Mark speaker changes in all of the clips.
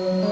Speaker 1: Música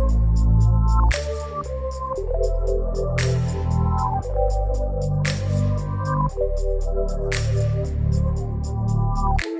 Speaker 1: Thank you.